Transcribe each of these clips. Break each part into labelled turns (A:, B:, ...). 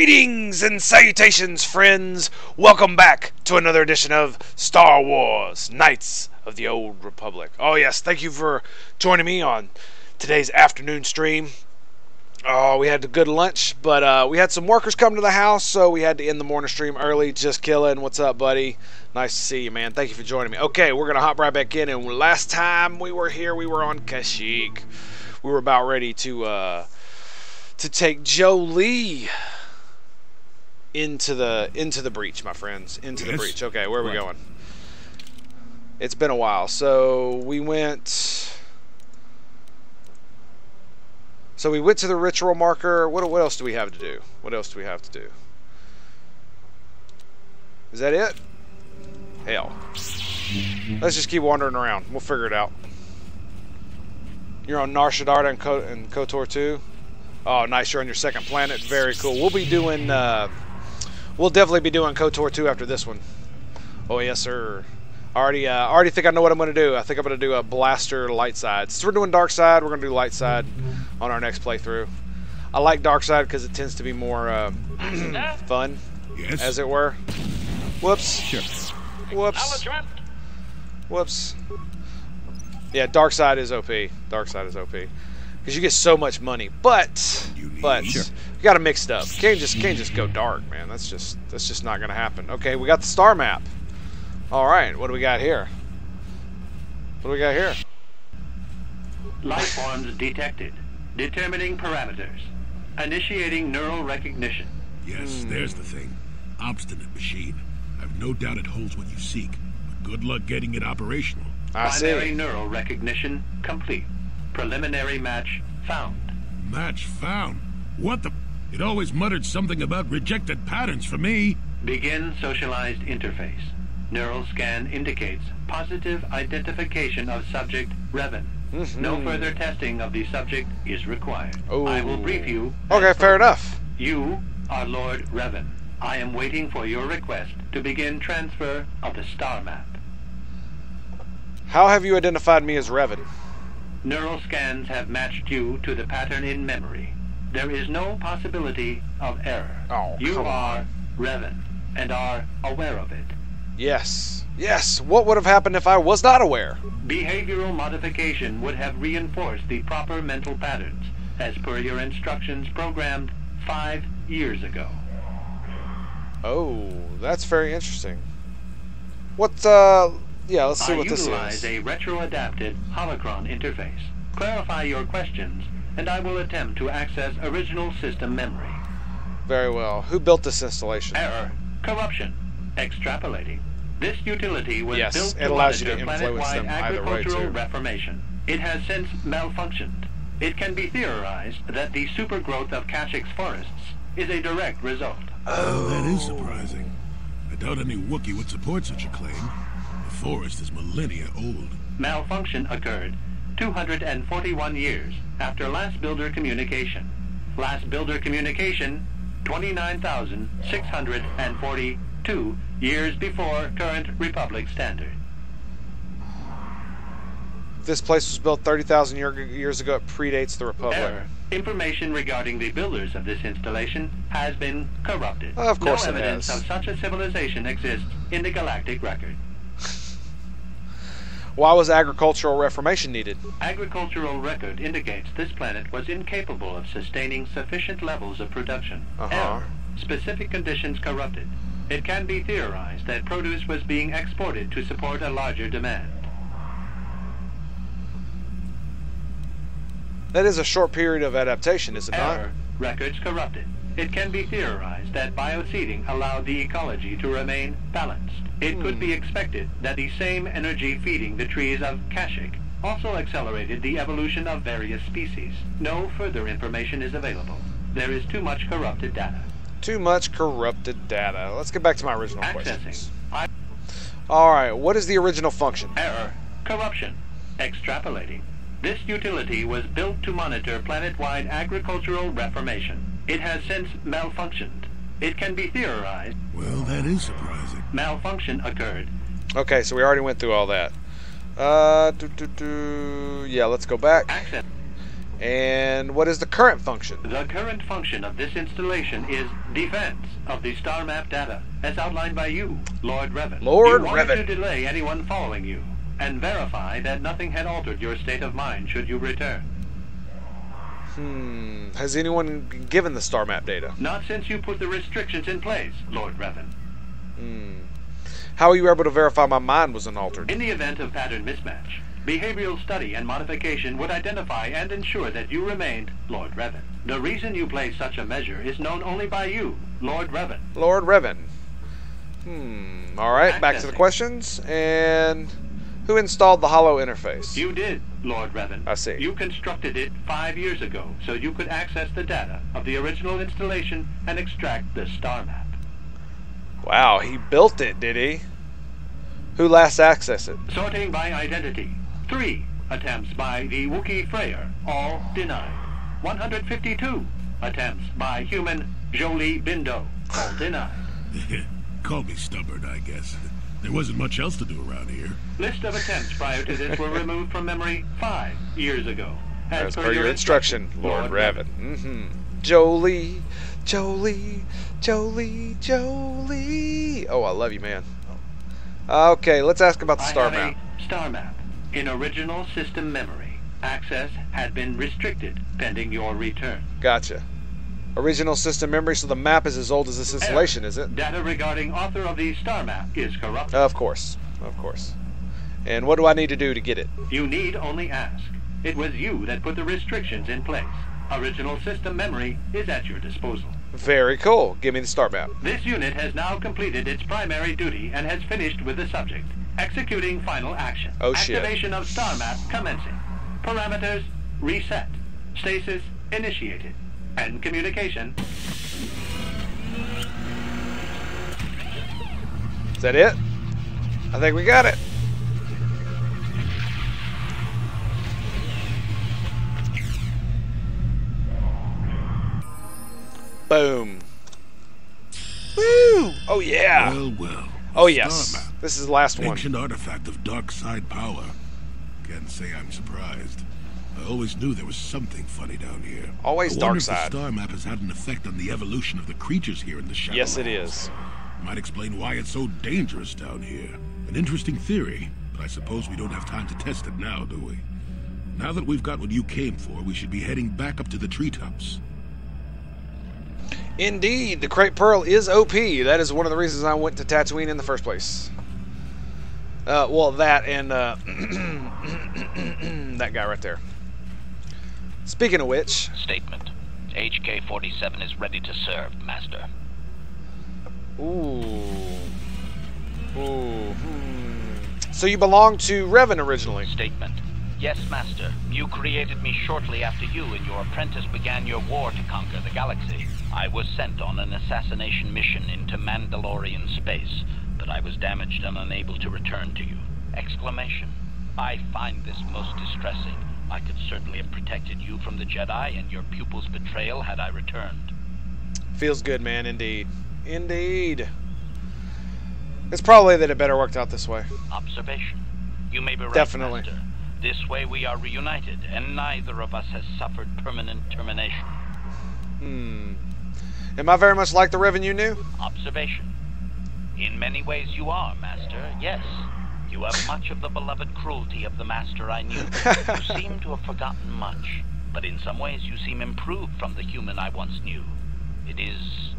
A: Greetings and salutations, friends! Welcome back to another edition of Star Wars Knights of the Old Republic. Oh, yes, thank you for joining me on today's afternoon stream. Oh, we had a good lunch, but uh, we had some workers come to the house, so we had to end the morning stream early. Just killing. What's up, buddy? Nice to see you, man. Thank you for joining me. Okay, we're going to hop right back in, and last time we were here, we were on Kashyyyk. We were about ready to, uh, to take Jolee into the into the breach, my friends. Into yes. the breach. Okay, where are we going? It's been a while. So we went. So we went to the ritual marker. What what else do we have to do? What else do we have to do? Is that it? Hell. Let's just keep wandering around. We'll figure it out. You're on Nar Shaddaa and, and KOTOR too? Oh, nice. You're on your second planet. Very cool. We'll be doing... Uh, We'll definitely be doing KOTOR 2 after this one. Oh, yes, sir. Already, uh, already think I know what I'm going to do. I think I'm going to do a blaster light side. Since we're doing dark side, we're going to do light side on our next playthrough. I like dark side because it tends to be more uh, fun, yes. as it were. Whoops. Sure. Whoops. Whoops. Yeah, dark side is OP. Dark side is OP because you get so much money. But but sure. You got to mix it up. Can't just can't just go dark, man. That's just that's just not gonna happen. Okay, we got the star map. All right, what do we got here? What do we got here?
B: Life forms detected. Determining parameters. Initiating neural recognition.
C: Yes, hmm. there's the thing. Obstinate machine. I've no doubt it holds what you seek, but good luck getting it operational.
B: I Primary see. neural recognition complete. Preliminary match found.
C: Match found? What the... It always muttered something about rejected patterns for me.
B: Begin socialized interface. Neural scan indicates positive identification of subject Revan. Mm -hmm. No further testing of the subject is required.
A: Oh.
B: I will brief you.
A: Okay, fair enough.
B: You are Lord Revan. I am waiting for your request to begin transfer of the star map.
A: How have you identified me as Revan?
B: Neural scans have matched you to the pattern in memory. There is no possibility of error.
A: Oh,
B: you are Revan and are aware of it.
A: Yes. Yes. What would have happened if I was not aware?
B: Behavioral modification would have reinforced the proper mental patterns, as per your instructions programmed five years ago.
A: Oh, that's very interesting. What, uh, yeah, let's see
B: I
A: what this
B: is. I utilize a retro-adapted holocron interface. Clarify your questions, and I will attempt to access original system memory.
A: Very well. Who built this installation?
B: Error. Corruption. Extrapolating. This utility was
A: yes,
B: built
A: to
B: to
A: monitor
B: planet-wide agricultural reformation. It has since malfunctioned. It can be theorized that the supergrowth of Kashyyyk's forests is a direct result.
C: Oh, that is surprising. I doubt any Wookiee would support such a claim The forest is millennia old.
B: Malfunction occurred 241 years after last builder communication. Last builder communication 29,642 years before current Republic standard.
A: This place was built 30,000 year, years ago. It predates the Republic.
B: Error. Information regarding the builders of this installation has been corrupted.
A: of course
B: no evidence
A: has.
B: of such a civilization exists in the galactic record.
A: Why was agricultural reformation needed?
B: Agricultural record indicates this planet was incapable of sustaining sufficient levels of production.
A: Uh-huh.
B: Specific conditions corrupted. It can be theorized that produce was being exported to support a larger demand.
A: That is a short period of adaptation, is it
B: Error. not? Records corrupted. It can be theorized that bioseeding allowed the ecology to remain balanced. It hmm. could be expected that the same energy feeding the trees of Kashyyyk also accelerated the evolution of various species. No further information is available. There is too much corrupted data.
A: Too much corrupted data. Let's get back to my original
B: Accessing.
A: questions. Alright, what is the original function?
B: Error. Corruption. Extrapolating. This utility was built to monitor planet-wide agricultural reformation. It has since malfunctioned. It can be theorized.
C: Well, that is surprising.
B: Malfunction occurred.
A: Okay, so we already went through all that. Uh, do, do, do. Yeah, let's go back.
B: Access.
A: And what is the current function?
B: The current function of this installation is defense of the star map data, as outlined by you, Lord Revan.
A: Lord
B: you wanted
A: Revan.
B: to delay anyone following you, and verify that nothing had altered your state of mind should you return.
A: Hmm. Has anyone given the star map data?
B: Not since you put the restrictions in place, Lord Revan.
A: Hmm. How are you able to verify my mind was unaltered?
B: In the event of pattern mismatch, behavioral study and modification would identify and ensure that you remained Lord Revan. The reason you place such a measure is known only by you, Lord Revan.
A: Lord Revan. Hmm. All right. Back to the questions. And who installed the holo interface?
B: You did, Lord Revan.
A: I see.
B: You constructed it five years ago so you could access the data of the original installation and extract the star map.
A: Wow. He built it, did he? Who last accessed it?
B: Sorting by identity. Three attempts by the Wookiee Freyyr, all denied. 152 attempts by human Jolee Bindo, all denied.
C: Call me stubborn, I guess. There wasn't much else to do around here.
B: List of attempts prior to this were removed from memory five years ago.
A: As per your instruction, Lord Revan. Mm-hmm. Jolee, Jolee, Jolee, Jolee. Oh, I love you, man. Okay, let's ask about the
B: I
A: star
B: have
A: map.
B: a star map in original system memory. Access had been restricted pending your return.
A: Gotcha. Original system memory, so the map is as old as this installation, is it?
B: Data regarding author of the star map is corrupted.
A: Of course, of course. And what do I need to do to get it?
B: You need only ask. It was you that put the restrictions in place. Original system memory is at your disposal.
A: Very cool. Give me the star map.
B: This unit has now completed its primary duty and has finished with the subject. Executing final action.
A: Oh, shit.
B: Activation of star map commencing. Parameters reset. Stasis initiated. And communication.
A: Is that it? I think we got it. Boom. Woo! Oh yeah.
C: Well, well.
A: Oh yes.
C: map.
A: This is the last one.
C: Ancient artifact of dark side power. Can't say I'm surprised. I always knew there was something funny down here.
A: Always
C: I
A: dark
C: wonder if. The star map has had an effect on the evolution of the creatures here in the Shadowlands.
A: Yes, it is.
C: Might explain why it's so dangerous down here. An interesting theory, but I suppose we don't have time to test it now, do we? Now that we've got what you came for, we should be heading back up to the treetops.
A: Indeed, the Krayt Pearl is OP. That is one of the reasons I went to Tatooine in the first place. Uh, well, that and uh, that guy right there. Speaking of which,
D: Statement. HK-47 is ready to serve, Master.
A: ooh, ooh, hmm. So you belong to Revan originally?
D: Statement. Yes, Master. You created me shortly after you and your apprentice began your war to conquer the galaxy. I was sent on an assassination mission into Mandalorian space, but I was damaged and unable to return to you. Exclamation. I find this most distressing. I could certainly have protected you from the Jedi and your pupil's betrayal had I returned.
A: Feels good, man. Indeed, indeed. It's probably that it better worked out this way.
D: Observation. You may be right,
A: Definitely.
D: Master. This way we are reunited, and neither of us has suffered permanent termination.
A: Hmm. Am I very much like the Revan you knew?
D: Observation. In many ways you are, Master, yes. You have much of the beloved cruelty of the Master I knew. You seem to have forgotten much, but in some ways you seem improved from the human I once knew. It is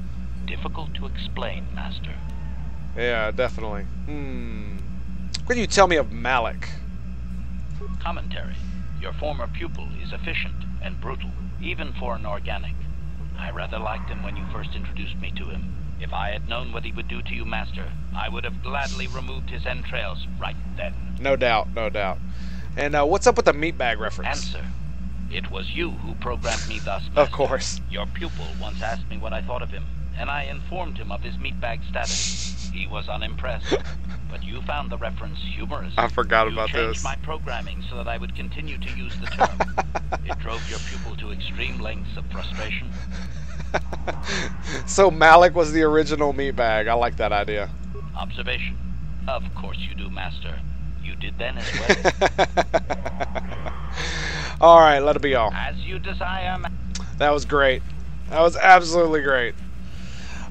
D: difficult to explain, Master.
A: Yeah, definitely. Hmm. What do you tell me of Malak?
D: Commentary. Your former pupil is efficient and brutal, even for an organic. I rather liked him when you first introduced me to him. If I had known what he would do to you, Master, I would have gladly removed his entrails right then.
A: No doubt, no doubt. And uh, what's up with the meatbag reference?
D: Answer. It was you who programmed me thus,
A: Of course.
D: Your pupil once asked me what I thought of him, and I informed him of his meatbag status. He was unimpressed, but you found the reference humorous.
A: I forgot
D: you
A: about
D: changed
A: this.
D: my programming so that I would continue to use the term. it drove your pupil to extreme lengths of frustration.
A: so Malak was the original meatbag. I like that idea.
D: Observation. Of course you do, Master. You did then as well.
A: All right, let it be all.
D: As you desire, ma-
A: That was great. That was absolutely great.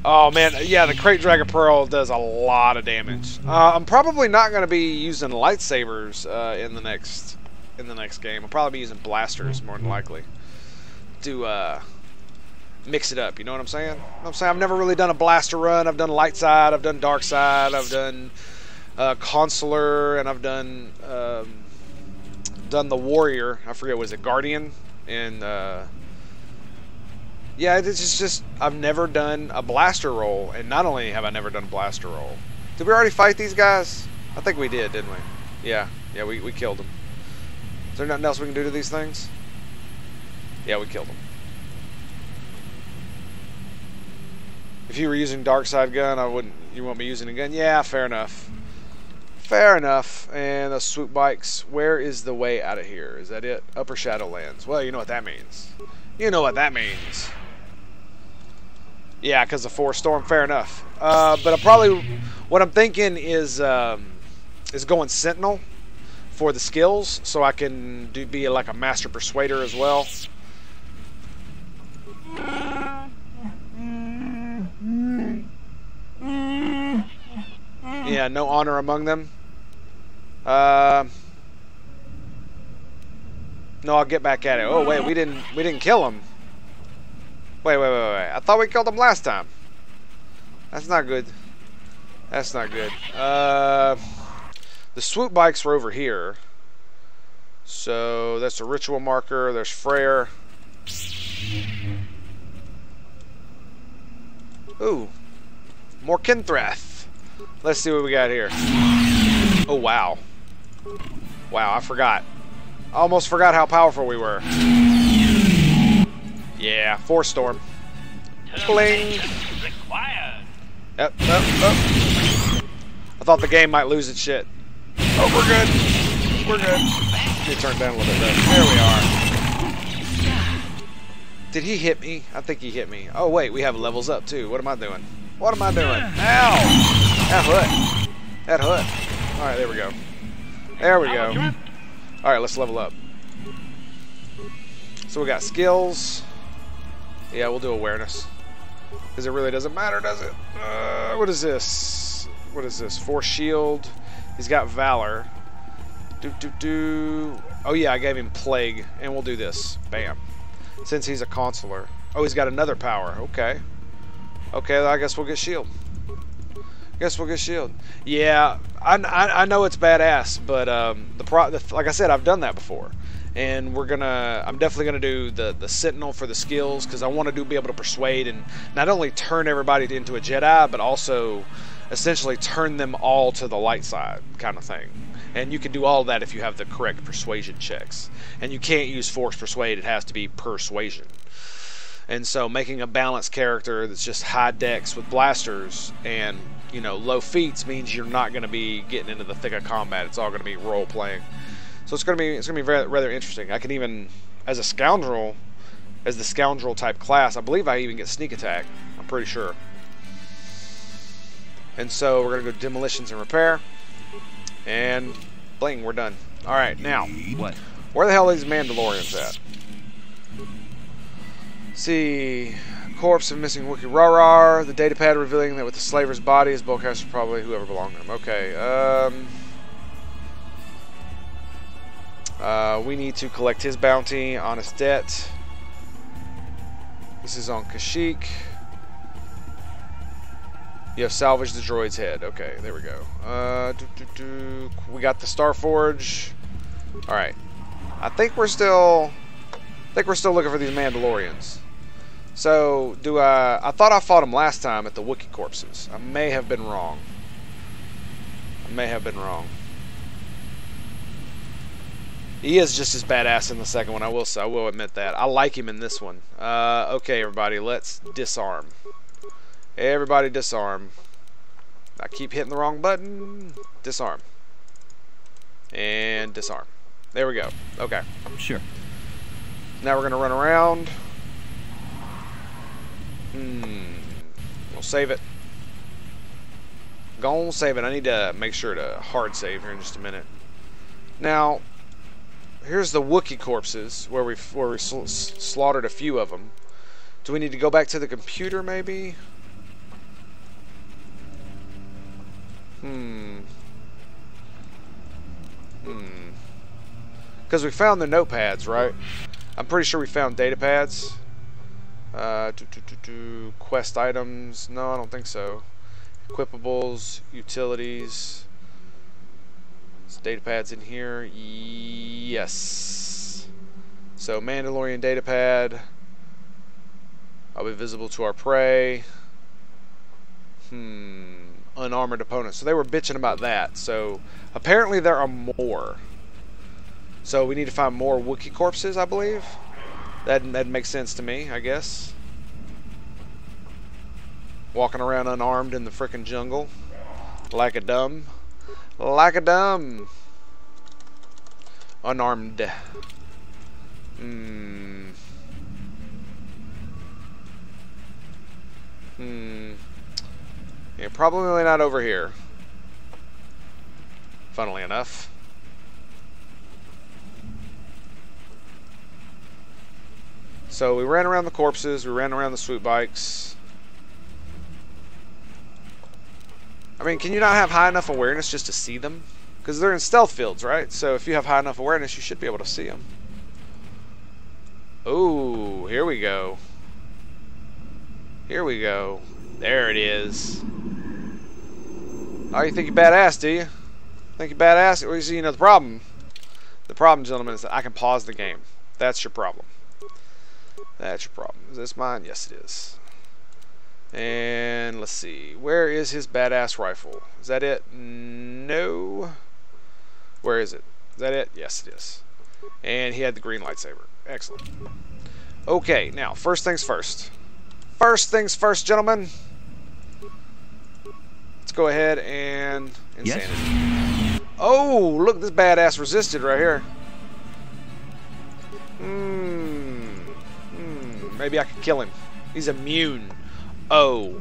A: Oh man, yeah, the Krayt Dragon Pearl does a lot of damage. Uh, I'm probably not going to be using lightsabers uh, in the next in the next game. I'll probably be using blasters more than likely to uh, mix it up. You know what I'm saying? What I'm saying I've never really done a blaster run. I've done light side. I've done dark side. I've done uh, consular, and I've done um, done the warrior. I forget was it guardian and. Yeah, this is just I've never done a blaster roll, and not only have I never done a blaster roll. Did we already fight these guys? I think we did, didn't we? Yeah, yeah, we, we killed them. Is there nothing else we can do to these things? Yeah, we killed them. If you were using dark side gun, I wouldn't. You want me using a gun? Yeah, fair enough. Fair enough. And the swoop bikes. Where is the way out of here? Is that it? Upper Shadowlands. Well, you know what that means. You know what that means. Yeah, because of Force Storm, fair enough. Uh, but I probably, what I'm thinking is, um, is going Sentinel for the skills, so I can do be like a Master Persuader as well. Yeah, no honor among them. Uh, no, I'll get back at it. Oh wait, we didn't we didn't kill him. Wait, wait, wait, wait. I thought we killed him last time. That's not good. That's not good. Uh, the swoop bikes were over here. So that's a ritual marker. There's Freyyr. Ooh. More Kinrath. Let's see what we got here. Oh, wow. Wow, I forgot. I almost forgot how powerful we were. Yeah, four Storm. Bling. Yep, yep, yep. I thought the game might lose its shit. Oh, we're good. We're good. Let me turn down a little bit there. There we are. Did he hit me? I think he hit me. Oh, wait, we have levels up, too. What am I doing? What am I doing? Ow! That hood. That hood. Alright, there we go. There we go. Alright, let's level up. So we got skills. Yeah, we'll do awareness. Because it really doesn't matter, does it? Uh, what is this? What is this? Force shield. He's got valor. Do do do. Oh yeah, I gave him plague, and we'll do this. Bam. Since he's a consular. Oh, he's got another power. Okay. Okay, I guess we'll get shield. I guess we'll get shield. Yeah, I, I, I know it's badass, but um, the pro the, like I said, I've done that before, and we're gonna. I'm definitely gonna do the the sentinel for the skills because I want to do be able to persuade and not only turn everybody into a Jedi, but also essentially turn them all to the light side, kind of thing. And you can do all that if you have the correct persuasion checks. And you can't use force persuade; it has to be persuasion. And so making a balanced character that's just high dex with blasters and you know low feats means you're not going to be getting into the thick of combat. It's all going to be role playing. So it's going to be it's going to be very, rather interesting. I can even as a scoundrel, as the scoundrel type class, I believe I even get sneak attack. I'm pretty sure. And so we're going to go demolitions and repair. And bling, we're done. All right, now
E: What?
A: where the hell are these Mandalorians at? see, corpse of missing Wookiee Rorworr. The datapad revealing that with the slaver's body, his bowcaster probably whoever belonged to him. Okay. Um, uh, we need to collect his bounty, honest debt. This is on Kashyyyk. You have salvaged the droid's head. Okay, there we go. Uh, doo -doo -doo. We got the Starforge. All right. I think we're still. I think we're still looking for these Mandalorians. So, do I... I thought I fought them last time at the Wookiee corpses. I may have been wrong. I may have been wrong. He is just as badass in the second one, I will say. I will admit that. I like him in this one. Uh, okay, everybody, let's disarm. Everybody disarm. I keep hitting the wrong button. Disarm. And disarm. There we go. Okay.
E: Sure.
A: Now we're going to run around. Hmm. We'll save it. Gonna save it. I need to make sure to hard save here in just a minute. Now, here's the Wookiee corpses where we where we sl slaughtered a few of them. Do we need to go back to the computer maybe? Hmm. Hmm. Because we found the notepads, right? I'm pretty sure we found data pads. Uh, do, do, do, do. Quest items. No, I don't think so. Equipables, utilities. Data pads in here? Yes. So Mandalorian data pad. I'll be visible to our prey. Hmm. Unarmored opponents. So they were bitching about that. So apparently there are more. So we need to find more Wookiee corpses, I believe. That that makes sense to me, I guess. Walking around unarmed in the frickin' jungle, like a dumb, like a dumb, unarmed. Hmm. Hmm. Yeah, probably not over here. Funnily enough. So we ran around the corpses, we ran around the swoop bikes. I mean, can you not have high enough awareness just to see them? Because they're in stealth fields, right? So if you have high enough awareness, you should be able to see them. Oh, here we go. Here we go. There it is. Oh, you think you're badass, do you? Think you're badass? Well, you see, you know, the problem, the problem, gentlemen, is that I can pause the game. That's your problem. That's your problem. Is this mine? Yes, it is. And let's see. Where is his badass rifle? Is that it? No. Where is it? Is that it? Yes, it is. And he had the green lightsaber. Excellent. Okay, now, first things first. First things first, gentlemen. Let's go ahead and... Insanity. Yes. Oh, look, this badass resisted right here. Hmm. Hmm. Maybe I could kill him. He's immune. Oh.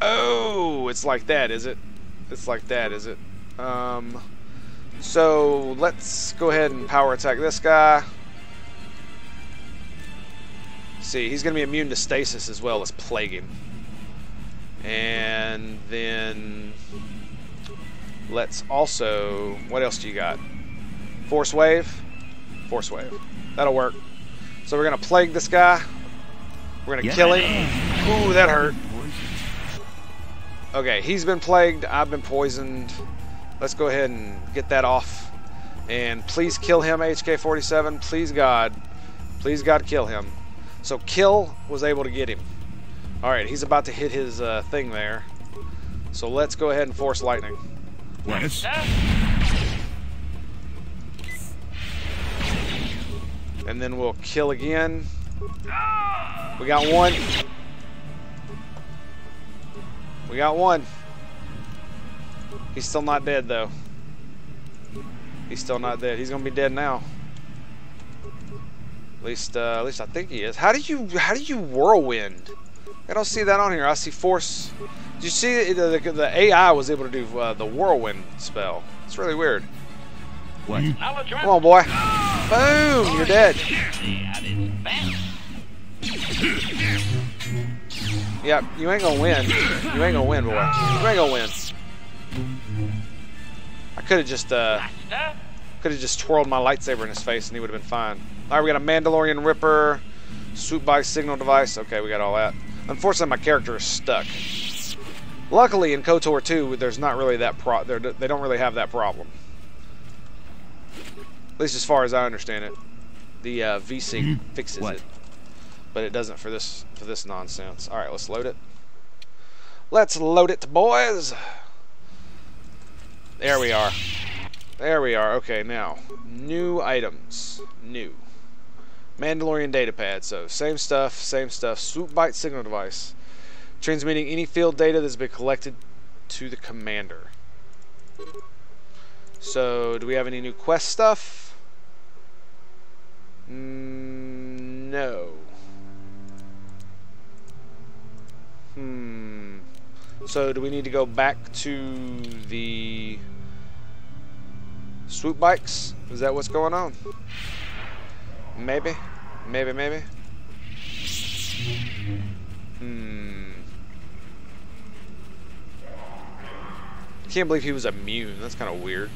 A: Oh, it's like that, is it? It's like that, is it? Um, so let's go ahead and power attack this guy. See, he's going to be immune to stasis as well as plaguing. And then let's also, what else do you got? Force wave? Force wave. That'll work. So we're going to plague this guy. We're going to kill him. Ooh, that hurt. Okay, he's been plagued. I've been poisoned. Let's go ahead and get that off. And please kill him, HK-47. Please, God. Please, God, kill him. So Kill was able to get him. Alright, he's about to hit his uh, thing there. So let's go ahead and force lightning.
C: Yes.
A: And then we'll kill again. We got one. We got one. He's still not dead though. He's still not dead. He's gonna be dead now. At least, uh, at least I think he is. How do you, how do you whirlwind? I don't see that on here. I see force. Did you see the, the, the AI was able to do uh, the whirlwind spell? It's really weird.
C: What?
A: Come on, boy. Boom! You're dead. Yeah, you ain't gonna win. You ain't gonna win, boy. You ain't gonna win. I could have just, uh, could have just twirled my lightsaber in his face and he would have been fine. Alright, we got a Mandalorian Ripper, swoop by signal device. Okay, we got all that. Unfortunately, my character is stuck. Luckily, in KOTOR 2, there's not really that pro. They don't really have that problem. At least as far as I understand it. The uh, VSync mm -hmm. fixes what? it, but it doesn't for this for this nonsense. All right, let's load it. Let's load it, boys. There we are. There we are. Okay, now new items. New. Mandalorian datapad. So same stuff, same stuff. Swoop byte signal device. Transmitting any field data that's been collected to the commander. So do we have any new quest stuff? Mm, no. Hmm. So do we need to go back to the Swoop bikes? Is that what's going on? Maybe. Maybe, maybe. Hmm. Can't believe he was immune. That's kind of weird.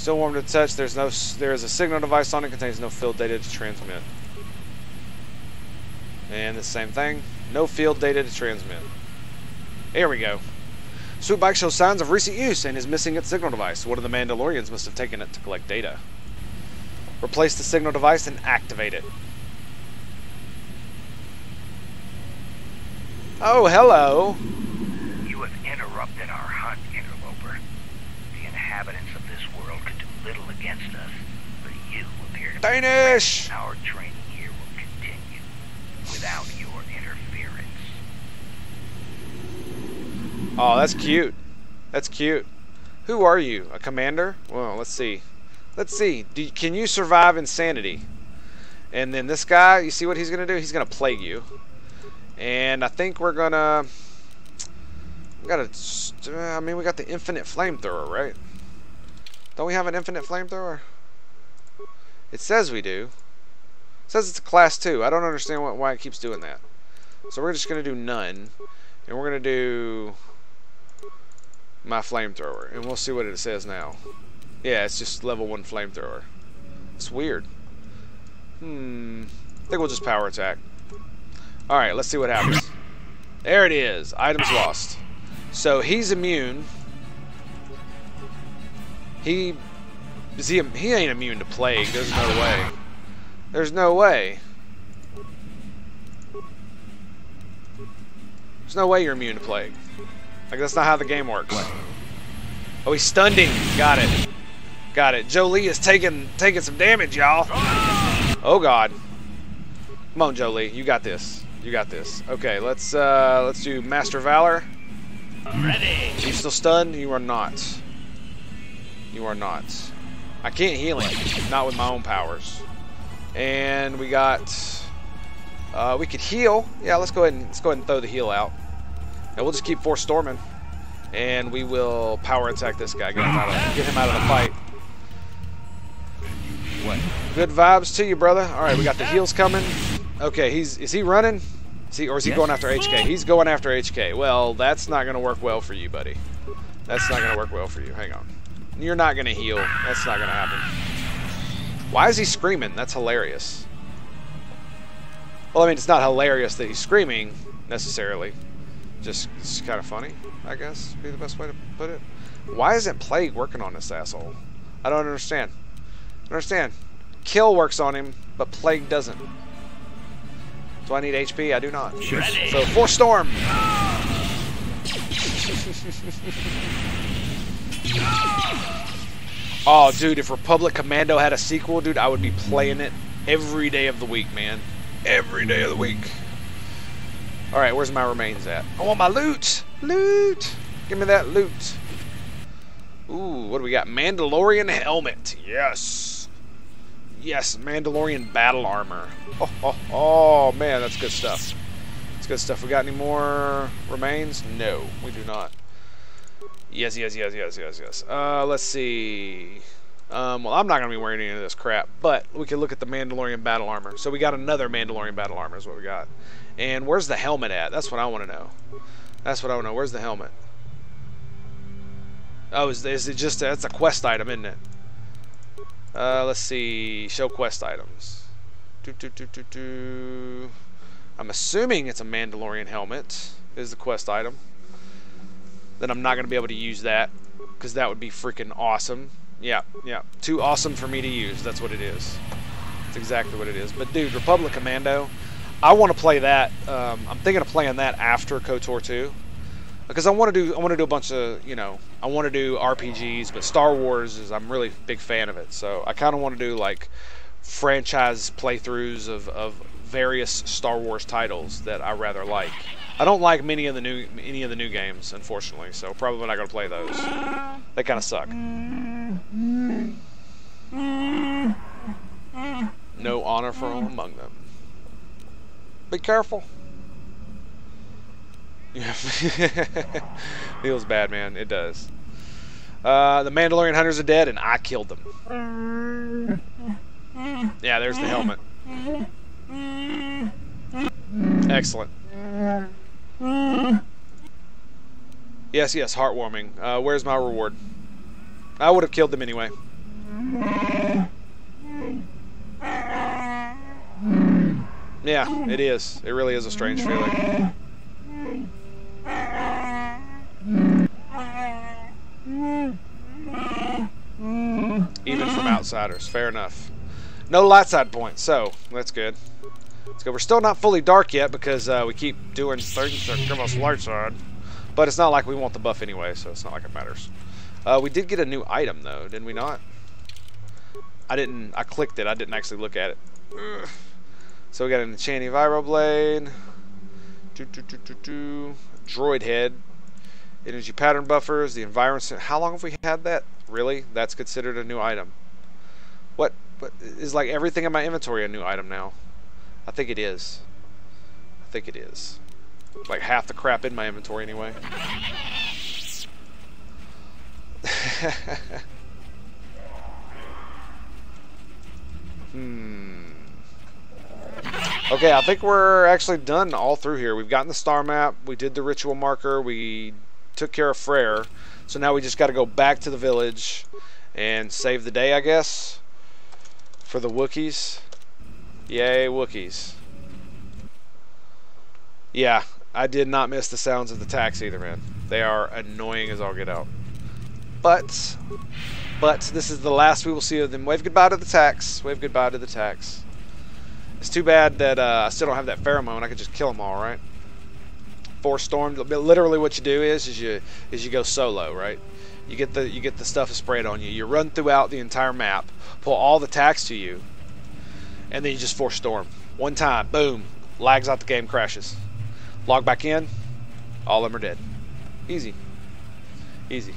A: Still warm to touch. There's no. There is a signal device on it. Contains no field data to transmit. And the same thing. No field data to transmit. Here we go. Swoop bike shows signs of recent use and is missing its signal device. One of the Mandalorians must have taken it to collect data. Replace the signal device and activate it. Oh, hello.
E: You have interrupted our hunt, interloper. Inhabitants of this world could do little against us, but you appear to be
A: Danish!
E: Our training here will continue without your interference.
A: Oh, that's cute. That's cute. Who are you? A commander? Well, let's see. Let's see. Do can you survive insanity? And then this guy, you see what he's going to do? He's going to plague you. And I think we're going to... We got a... I mean, we got the infinite flamethrower, right? Don't we have an infinite flamethrower? It says we do. It says it's a class 2. I don't understand what, why it keeps doing that. So we're just going to do none. And we're going to do my flamethrower. And we'll see what it says now. Yeah, it's just level 1 flamethrower. It's weird. Hmm. I think we'll just power attack. Alright, let's see what happens. There it is. Items lost. So he's immune. He is he he ain't immune to plague. There's no way. There's no way. There's no way you're immune to plague. Like that's not how the game works. Oh, he's stunned him. Got it. Got it. Jolee is taking taking some damage, y'all. Oh God. Come on, Jolee. You got this. You got this. Okay, let's uh let's do Master Valor.
D: Ready.
A: You still stunned? You are not. You are not. I can't heal him. Not with my own powers. And we got. Uh, we could heal. Yeah, let's go ahead and let's go ahead and throw the heal out. And we'll just keep force storming. And we will power attack this guy. Get him out of, get him out of the fight. What? Good vibes to you, brother. All right, we got the heals coming. Okay, he's is he running? Is he or is he going after HK? He's going after HK. Well, that's not going to work well for you, buddy. That's not going to work well for you. Hang on. You're not going to heal. That's not going to happen. Why is he screaming? That's hilarious. Well, I mean, it's not hilarious that he's screaming necessarily. Just it's kind of funny, I guess, be the best way to put it. Why isn't Plague working on this asshole? I don't understand. I understand. Kill works on him, but Plague doesn't. Do I need HP? I do not.
D: Ready.
A: So, Force Storm! oh, dude, if Republic Commando had a sequel, dude, I would be playing it every day of the week, man. Every day of the week. Alright, where's my remains at? I want my loot! Loot! Give me that loot. Ooh, what do we got? Mandalorian helmet. Yes. Yes, Mandalorian battle armor. Oh, oh, oh, man, that's good stuff. That's good stuff. We got any more remains? No, we do not. Yes, yes, yes, yes, yes, yes. Uh, let's see. Um, well, I'm not going to be wearing any of this crap, but we can look at the Mandalorian battle armor. So we got another Mandalorian battle armor is what we got. And where's the helmet at? That's what I want to know. That's what I want to know. Where's the helmet? Oh, is, is it just, that's a quest item, isn't it? Uh, let's see. Show quest items. Do, do, do, do, do. I'm assuming it's a Mandalorian helmet is the quest item. Then I'm not going to be able to use that because that would be freaking awesome. Yeah, yeah. Too awesome for me to use. That's what it is. That's exactly what it is. But dude, Republic Commando, I want to play that. Um, I'm thinking of playing that after KOTOR 2 because I want to do I want to do a bunch of you know I want to do RPGs, but Star Wars is I'm really a big fan of it. So I kind of want to do like franchise playthroughs of, of various Star Wars titles that I rather like. I don't like many of the new any of the new games, unfortunately. So probably not going to play those. They kind of suck. No honor from among them. Be careful. Feels bad, man. It does. Uh, the Mandalorian hunters are dead, and I killed them. Yeah, there's the helmet. Excellent. Yes, yes, heartwarming. Uh, where's my reward? I would have killed them anyway. Yeah, it is. It really is a strange feeling. Even from outsiders. Fair enough. No light side points, so that's good. Let's go. We're still not fully dark yet because uh, we keep doing things that light side. But it's not like we want the buff anyway, so it's not like it matters. Uh, we did get a new item though, didn't we not? I didn't. I clicked it. I didn't actually look at it. So we got an enchanting vibroblade. Do, do, do, do, do. Droid head. Energy pattern buffers. The environment. How long have we had that? Really? That's considered a new item. What? is like everything in my inventory a new item now? I think it is. I think it is. Like half the crap in my inventory anyway. hmm. Okay, I think we're actually done all through here. We've gotten the star map, we did the ritual marker, we took care of Freyyr. So now we just got to go back to the village and save the day, I guess, for the Wookiees. Yay, Wookiees. Yeah, I did not miss the sounds of the tachs either, man. They are annoying as all get out. But, but this is the last we will see of them. Wave goodbye to the tachs. Wave goodbye to the tachs. It's too bad that uh, I still don't have that pheromone. I could just kill them all, right? Force storm. Literally, what you do is, is you is you go solo, right? You get the you get the stuff sprayed on you. You run throughout the entire map, pull all the tachs to you, and then you just force storm. One time, boom, lags out the game, crashes. Log back in, all of them are dead. Easy. Easy.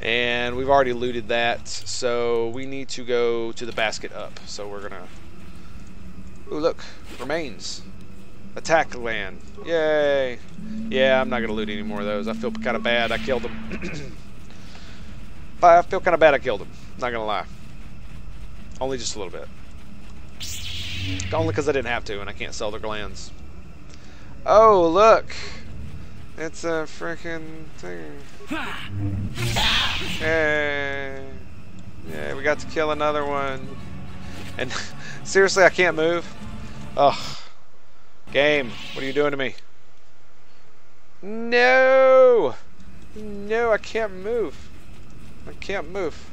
A: And we've already looted that, so we need to go to the basket up. So we're gonna... Ooh, look. Remains. Attack land. Yay. Yeah, I'm not gonna loot any more of those. I feel kind of bad. I killed them. I feel kind of bad I killed them. Not gonna lie. Only just a little bit. Only because I didn't have to, and I can't sell their glands. Oh, look! It's a freaking thing. Hey. Yeah, we got to kill another one. And seriously, I can't move. Ugh. Game, what are you doing to me? No! No, I can't move. I can't move.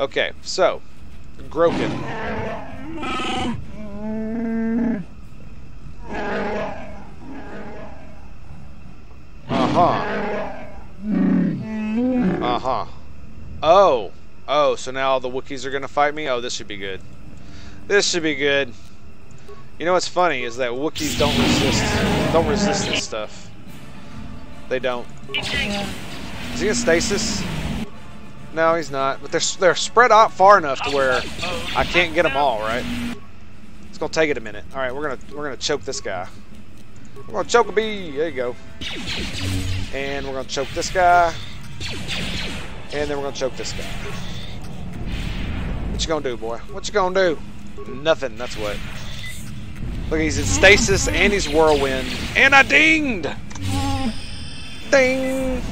A: Okay, so, Groken. Uh-huh. Uh-huh. Oh. Oh, so now the Wookiees are going to fight me? Oh, this should be good. This should be good. You know what's funny is that Wookiees don't resist don't resist this stuff. They don't. Is he in stasis? No, he's not. But they're they're spread out far enough to where I can't get them all, right? It's gonna take it a minute. All right, we're gonna we're gonna choke this guy. We're gonna choke a bee. There you go. And we're gonna choke this guy. And then we're gonna choke this guy. What you gonna do, boy? What you gonna do? Nothing. That's what. Look, he's in stasis and he's whirlwind. And I dinged! Ding!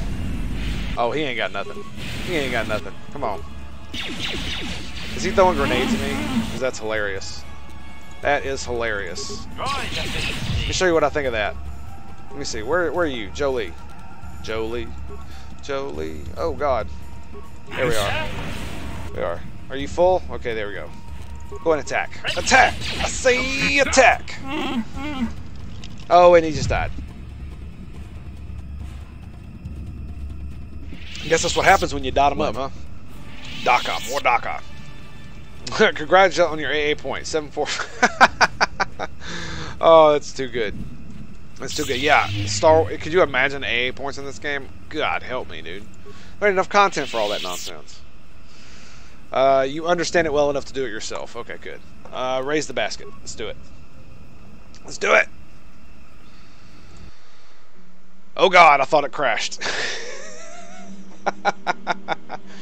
A: Oh, he ain't got nothing. He ain't got nothing. Come on. Is he throwing grenades at me? Because that's hilarious. That is hilarious. Let me show you what I think of that. Let me see. Where, where are you? Jolee. Jolee. Jolee. Oh, God. There we are. We are. Are you full? Okay, there we go. Go and attack. Attack! I say attack! Oh, and he just died. I guess that's what happens when you dot him up, huh? DACA. More DACA. Congratulations on your AA point. 7-4. oh, that's too good. That's too good. Yeah, Star. Could you imagine AA points in this game? God help me, dude. There ain't enough content for all that nonsense. Uh, you understand it well enough to do it yourself. Okay, good. Uh, raise the basket. Let's do it. Let's do it. Oh god, I thought it crashed.